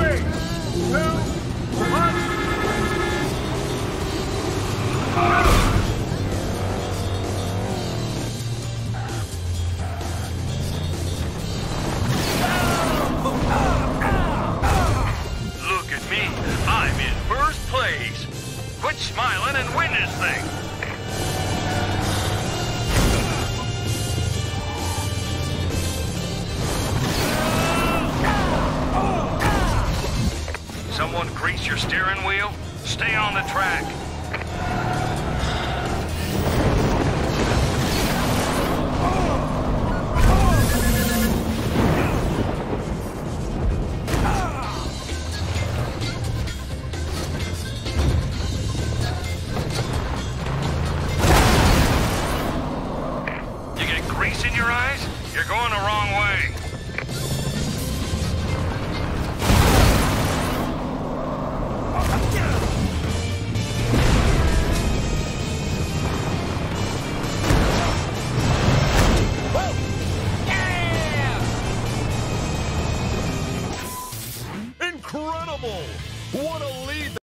Look at me. I'm in first place. Quit smiling and win this thing. Grease your steering wheel? Stay on the track. You get grease in your eyes? You're going the wrong way. Incredible! What a lead